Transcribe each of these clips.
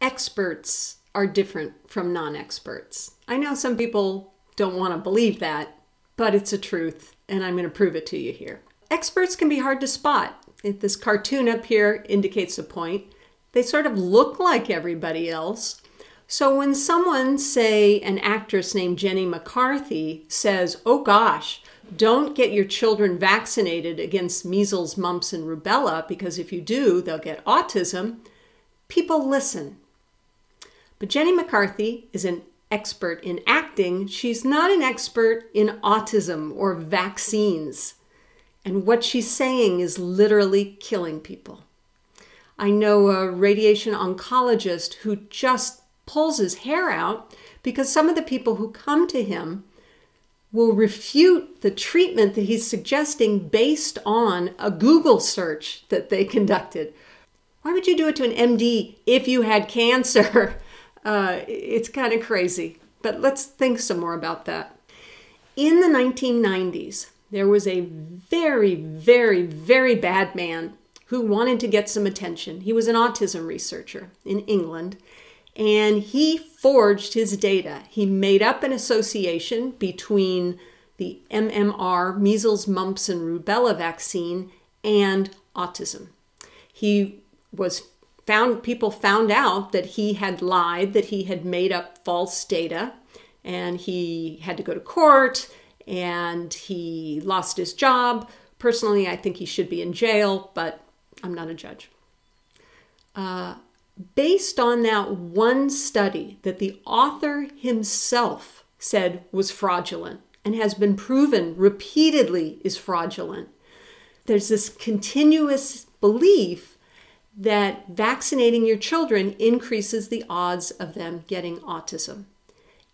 experts are different from non experts. I know some people don't want to believe that, but it's a truth, and I'm going to prove it to you here. Experts can be hard to spot. If this cartoon up here indicates a point, they sort of look like everybody else. So when someone, say an actress named Jenny McCarthy, says, Oh gosh, don't get your children vaccinated against measles, mumps, and rubella because if you do, they'll get autism, people listen. But Jenny McCarthy is an expert in acting. She's not an expert in autism or vaccines. And what she's saying is literally killing people. I know a radiation oncologist who just pulls his hair out because some of the people who come to him will refute the treatment that he's suggesting based on a Google search that they conducted. Why would you do it to an MD if you had cancer? Uh, it's kind of crazy, but let's think some more about that. In the 1990s, there was a very, very, very bad man who wanted to get some attention. He was an autism researcher in England, and he forged his data. He made up an association between the MMR, measles, mumps, and rubella vaccine, and autism. He was found, people found out that he had lied, that he had made up false data, and he had to go to court and he lost his job. Personally, I think he should be in jail, but I'm not a judge. Uh, based on that one study that the author himself said was fraudulent and has been proven repeatedly is fraudulent, there's this continuous belief that vaccinating your children increases the odds of them getting autism.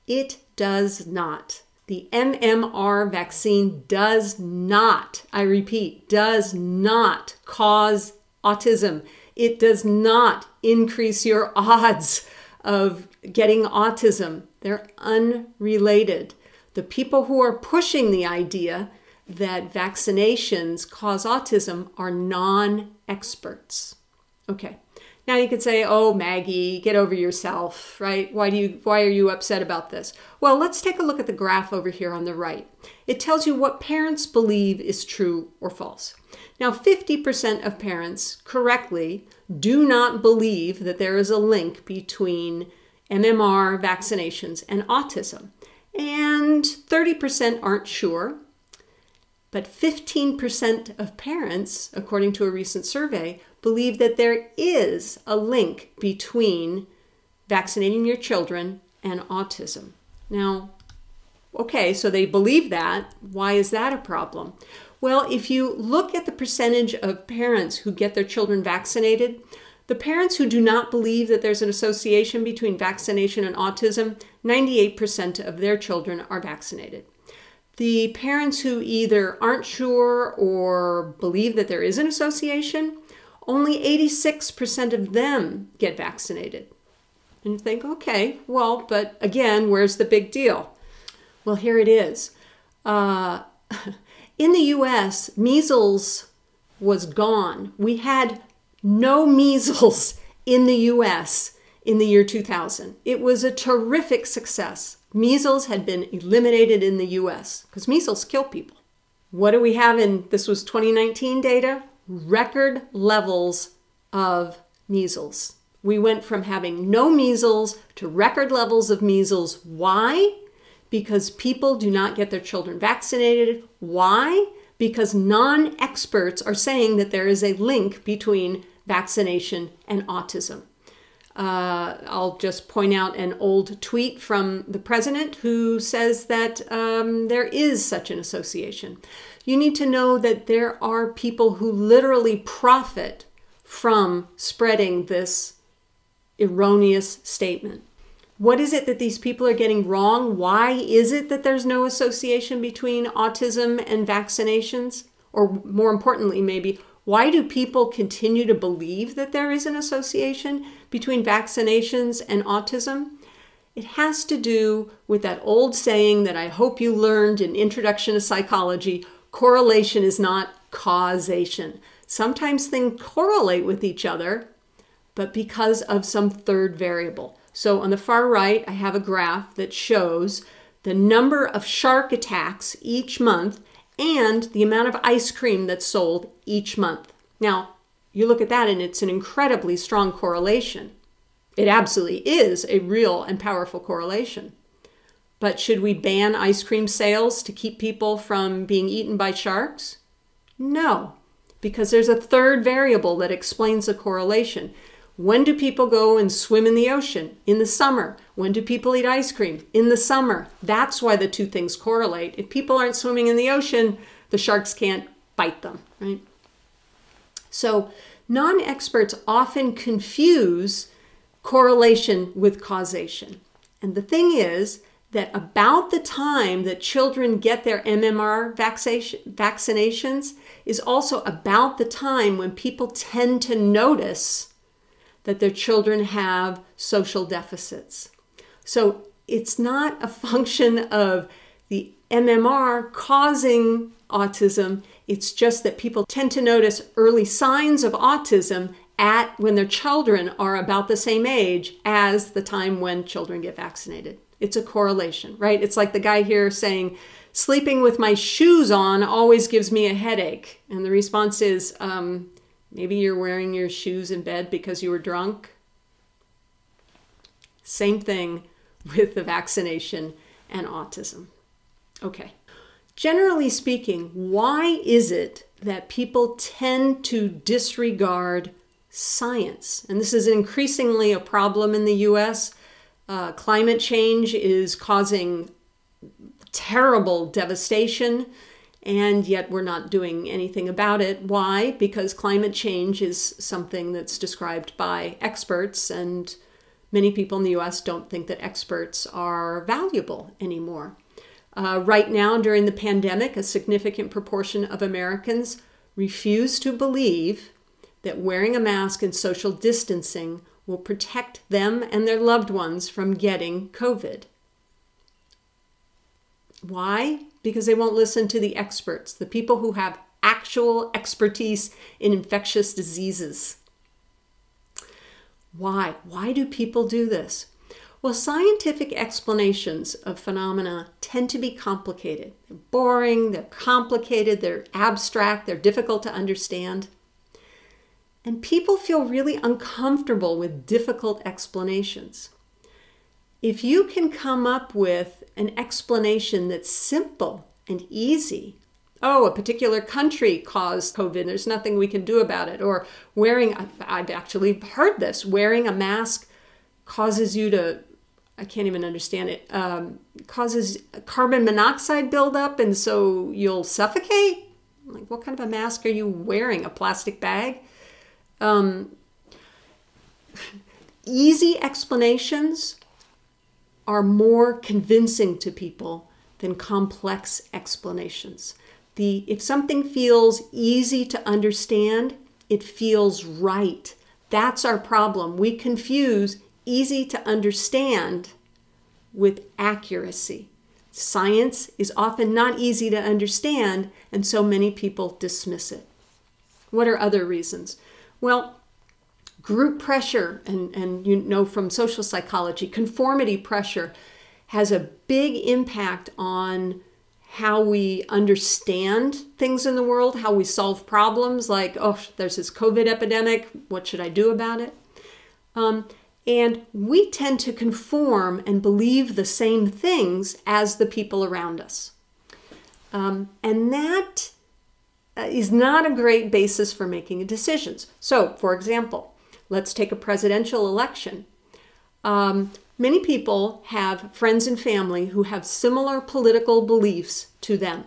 It does not. The MMR vaccine does not, I repeat, does not cause autism. It does not increase your odds of getting autism. They're unrelated. The people who are pushing the idea that vaccinations cause autism are non experts. Okay. Now you could say, "Oh, Maggie, get over yourself, right? Why do you why are you upset about this?" Well, let's take a look at the graph over here on the right. It tells you what parents believe is true or false. Now, 50% of parents correctly do not believe that there is a link between MMR vaccinations and autism. And 30% aren't sure. But 15% of parents, according to a recent survey, believe that there is a link between vaccinating your children and autism. Now, okay, so they believe that. Why is that a problem? Well, if you look at the percentage of parents who get their children vaccinated, the parents who do not believe that there's an association between vaccination and autism, 98% of their children are vaccinated. The parents who either aren't sure or believe that there is an association, only 86% of them get vaccinated. And you think, okay, well, but again, where's the big deal? Well, here it is. Uh, in the US, measles was gone. We had no measles in the US in the year 2000. It was a terrific success. Measles had been eliminated in the US because measles kill people. What do we have in this was 2019 data? Record levels of measles. We went from having no measles to record levels of measles. Why? Because people do not get their children vaccinated. Why? Because non experts are saying that there is a link between vaccination and autism. Uh, I'll just point out an old tweet from the president who says that um, there is such an association you need to know that there are people who literally profit from spreading this erroneous statement. What is it that these people are getting wrong? Why is it that there's no association between autism and vaccinations? Or more importantly, maybe, why do people continue to believe that there is an association between vaccinations and autism? It has to do with that old saying that I hope you learned in Introduction to Psychology correlation is not causation. Sometimes things correlate with each other, but because of some third variable. So on the far right, I have a graph that shows the number of shark attacks each month and the amount of ice cream that's sold each month. Now, you look at that and it's an incredibly strong correlation. It absolutely is a real and powerful correlation. But should we ban ice cream sales to keep people from being eaten by sharks? No, because there's a third variable that explains the correlation. When do people go and swim in the ocean? In the summer. When do people eat ice cream? In the summer. That's why the two things correlate. If people aren't swimming in the ocean, the sharks can't bite them, right? So, non experts often confuse correlation with causation. And the thing is that about the time that children get their MMR vaccinations is also about the time when people tend to notice that their children have social deficits. So it's not a function of the MMR causing autism, it's just that people tend to notice early signs of autism at when their children are about the same age as the time when children get vaccinated. It's a correlation, right? It's like the guy here saying, sleeping with my shoes on always gives me a headache. And the response is, um, Maybe you're wearing your shoes in bed because you were drunk. Same thing with the vaccination and autism. Okay. Generally speaking, why is it that people tend to disregard science? And this is increasingly a problem in the US. Uh, climate change is causing terrible devastation and yet we're not doing anything about it. Why? Because climate change is something that's described by experts, and many people in the US don't think that experts are valuable anymore. Uh, right now, during the pandemic, a significant proportion of Americans refuse to believe that wearing a mask and social distancing will protect them and their loved ones from getting COVID. Why? Because they won't listen to the experts, the people who have actual expertise in infectious diseases. Why? Why do people do this? Well, scientific explanations of phenomena tend to be complicated. They're boring, they're complicated, they're abstract, they're difficult to understand. And people feel really uncomfortable with difficult explanations. If you can come up with an explanation that's simple and easy, oh, a particular country caused COVID, there's nothing we can do about it, or wearing, I've actually heard this, wearing a mask causes you to, I can't even understand it, um, causes carbon monoxide buildup, and so you'll suffocate? Like, what kind of a mask are you wearing? A plastic bag? Um, easy explanations are more convincing to people than complex explanations. The, if something feels easy to understand, it feels right. That's our problem. We confuse easy to understand with accuracy. Science is often not easy to understand, and so many people dismiss it. What are other reasons? Well, group pressure, and, and you know from social psychology, conformity pressure has a big impact on how we understand things in the world, how we solve problems like, oh, there's this COVID epidemic, what should I do about it? Um, and we tend to conform and believe the same things as the people around us. Um, and that is not a great basis for making decisions. So, for example, Let's take a presidential election. Um, many people have friends and family who have similar political beliefs to them.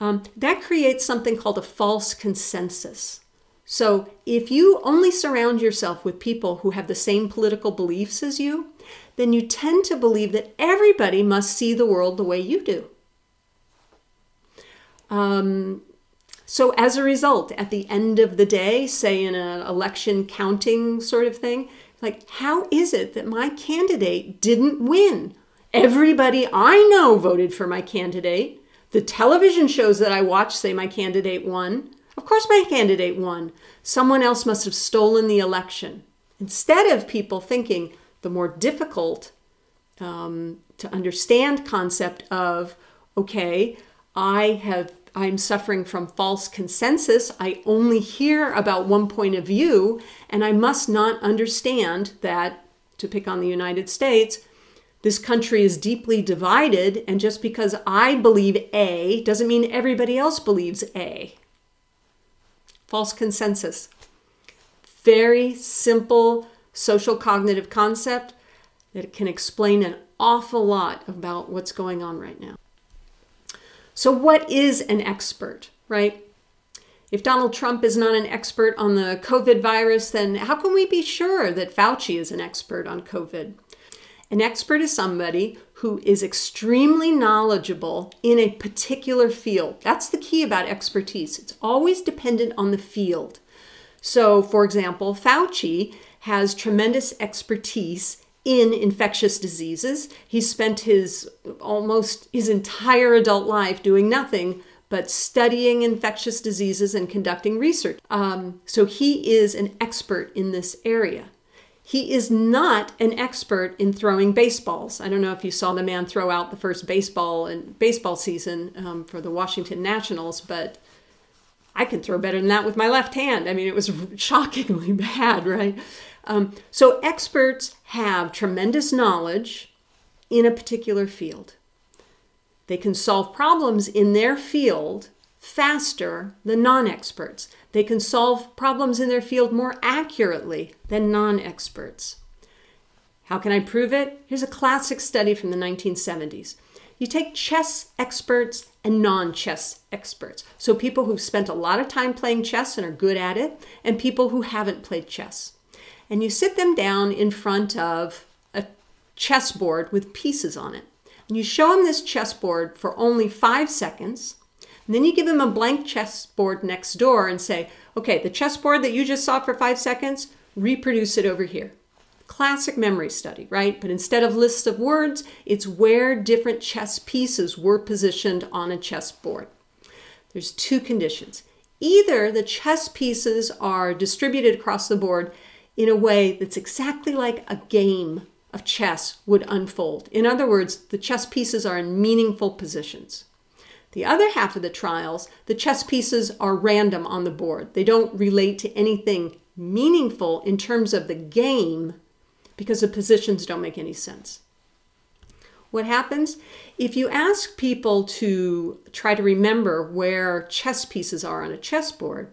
Um, that creates something called a false consensus. So, if you only surround yourself with people who have the same political beliefs as you, then you tend to believe that everybody must see the world the way you do. Um, so as a result, at the end of the day, say in an election counting sort of thing, like, how is it that my candidate didn't win? Everybody I know voted for my candidate. The television shows that I watch say my candidate won. Of course, my candidate won. Someone else must have stolen the election. Instead of people thinking the more difficult um, to understand concept of, okay, I have I'm suffering from false consensus. I only hear about one point of view, and I must not understand that, to pick on the United States, this country is deeply divided, and just because I believe A doesn't mean everybody else believes A. False consensus. Very simple social cognitive concept that can explain an awful lot about what's going on right now. So, what is an expert, right? If Donald Trump is not an expert on the COVID virus, then how can we be sure that Fauci is an expert on COVID? An expert is somebody who is extremely knowledgeable in a particular field. That's the key about expertise. It's always dependent on the field. So, for example, Fauci has tremendous expertise in infectious diseases. He spent his almost his entire adult life doing nothing but studying infectious diseases and conducting research. Um, so he is an expert in this area. He is not an expert in throwing baseballs. I don't know if you saw the man throw out the first baseball and baseball season um, for the Washington Nationals, but I can throw better than that with my left hand. I mean, it was shockingly bad, right? Um, so experts have tremendous knowledge in a particular field. They can solve problems in their field faster than non experts. They can solve problems in their field more accurately than non experts. How can I prove it? Here's a classic study from the 1970s. You take chess experts and non chess experts. So, people who've spent a lot of time playing chess and are good at it, and people who haven't played chess and you sit them down in front of a chessboard with pieces on it. And you show them this chessboard for only five seconds. And then you give them a blank chessboard next door and say, okay, the chessboard that you just saw for five seconds, reproduce it over here. Classic memory study, right? But instead of lists of words, it's where different chess pieces were positioned on a chessboard. There's two conditions. Either the chess pieces are distributed across the board in a way that's exactly like a game of chess would unfold. In other words, the chess pieces are in meaningful positions. The other half of the trials, the chess pieces are random on the board. They don't relate to anything meaningful in terms of the game because the positions don't make any sense. What happens? If you ask people to try to remember where chess pieces are on a chessboard,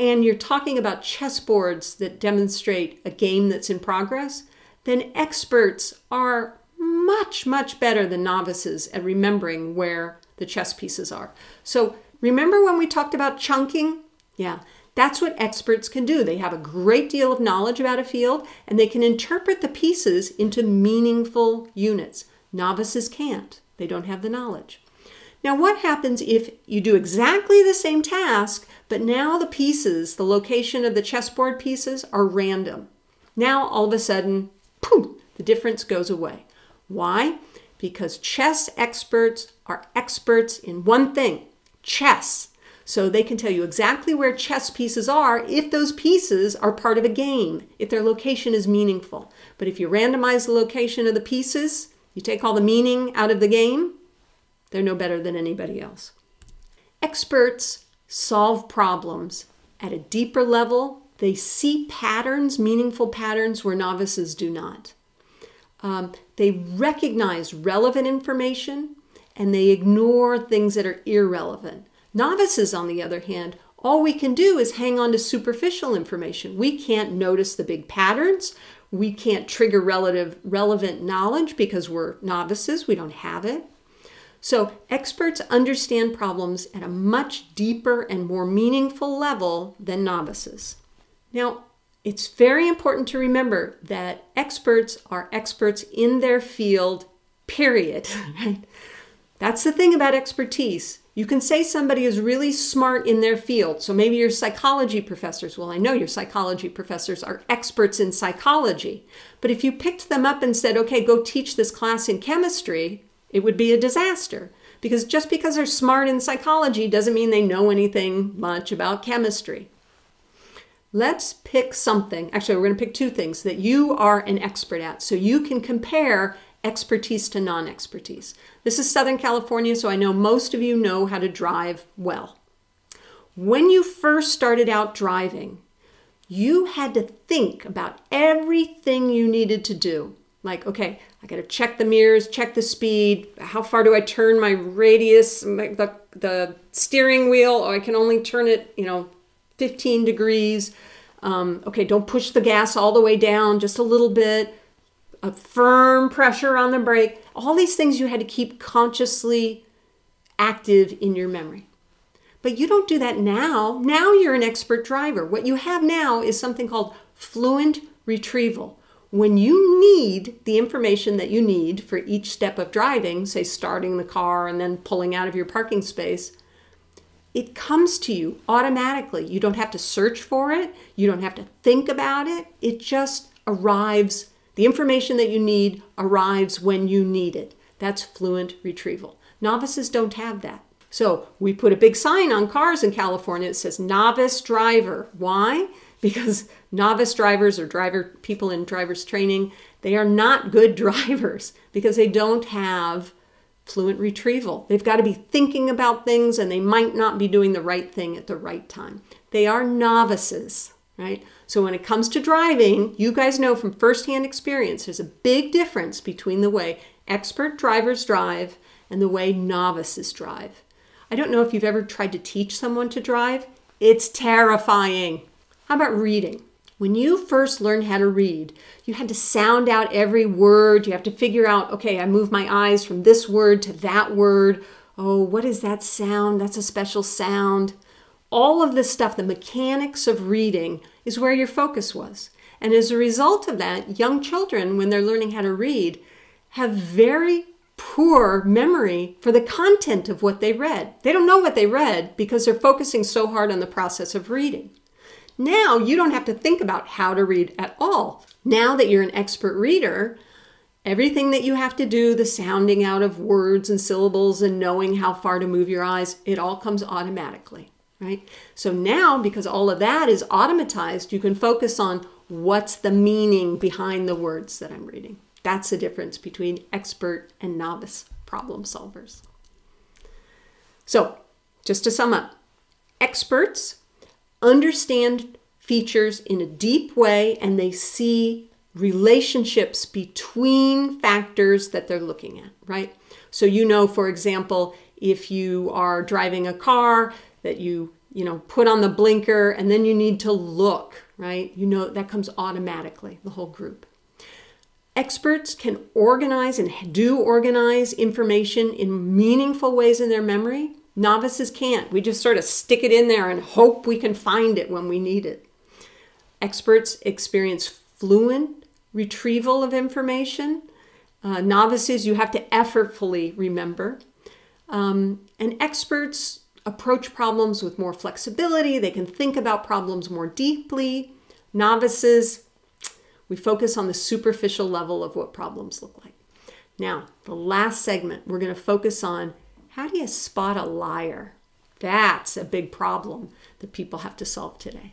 and you're talking about chessboards that demonstrate a game that's in progress, then experts are much, much better than novices at remembering where the chess pieces are. So remember when we talked about chunking? Yeah, that's what experts can do. They have a great deal of knowledge about a field and they can interpret the pieces into meaningful units. Novices can't, they don't have the knowledge. Now, what happens if you do exactly the same task, but now the pieces, the location of the chessboard pieces, are random? Now, all of a sudden, poof, the difference goes away. Why? Because chess experts are experts in one thing chess. So they can tell you exactly where chess pieces are if those pieces are part of a game, if their location is meaningful. But if you randomize the location of the pieces, you take all the meaning out of the game, they're no better than anybody else. Experts solve problems at a deeper level. They see patterns, meaningful patterns, where novices do not. Um, they recognize relevant information and they ignore things that are irrelevant. Novices, on the other hand, all we can do is hang on to superficial information. We can't notice the big patterns. We can't trigger relative relevant knowledge because we're novices. We don't have it. So, experts understand problems at a much deeper and more meaningful level than novices. Now, it's very important to remember that experts are experts in their field, period. Right? That's the thing about expertise. You can say somebody is really smart in their field. So maybe your psychology professors, well, I know your psychology professors are experts in psychology. But if you picked them up and said, okay, go teach this class in chemistry, it would be a disaster because just because they're smart in psychology doesn't mean they know anything much about chemistry. let's pick something. Actually, we're going to pick two things that you are an expert at so you can compare expertise to non expertise. This is Southern California, so I know most of you know how to drive well. When you first started out driving, you had to think about everything you needed to do. Like, okay, I got to check the mirrors, check the speed. How far do I turn my radius, the, the steering wheel? Oh, I can only turn it, you know, 15 degrees. Um, okay, don't push the gas all the way down, just a little bit. A firm pressure on the brake. All these things you had to keep consciously active in your memory. But you don't do that now. Now you're an expert driver. What you have now is something called fluent retrieval. When you need the information that you need for each step of driving, say starting the car and then pulling out of your parking space, it comes to you automatically. You don't have to search for it, you don't have to think about it. It just arrives. The information that you need arrives when you need it. That's fluent retrieval. Novices don't have that. So we put a big sign on cars in California that says novice driver. Why? Because novice drivers or driver people in driver's training, they are not good drivers because they don't have fluent retrieval. They've got to be thinking about things and they might not be doing the right thing at the right time. They are novices, right? So when it comes to driving, you guys know from firsthand experience, there's a big difference between the way expert drivers drive and the way novices drive. I don't know if you've ever tried to teach someone to drive. It's terrifying. How about reading? When you first learned how to read, you had to sound out every word. You have to figure out, okay, I move my eyes from this word to that word. Oh, what is that sound? That's a special sound. All of this stuff, the mechanics of reading, is where your focus was. And as a result of that, young children, when they're learning how to read, have very poor memory for the content of what they read. They don't know what they read because they're focusing so hard on the process of reading. Now you don't have to think about how to read at all. Now that you're an expert reader, everything that you have to do, the sounding out of words and syllables and knowing how far to move your eyes, it all comes automatically, right? So now, because all of that is automatized, you can focus on what's the meaning behind the words that I'm reading. That's the difference between expert and novice problem solvers. So, just to sum up, experts understand features in a deep way and they see relationships between factors that they're looking at, right? So, you know, for example, if you are driving a car that you, you know, put on the blinker and then you need to look, right? You know, that comes automatically, the whole group. Experts can organize and do organize information in meaningful ways in their memory. Novices can't. We just sort of stick it in there and hope we can find it when we need it. Experts experience fluent retrieval of information. Uh, novices, you have to effortfully remember. Um, and experts approach problems with more flexibility. They can think about problems more deeply. Novices, we focus on the superficial level of what problems look like. Now, the last segment, we're going to focus on how do you spot a liar? That's a big problem that people have to solve today.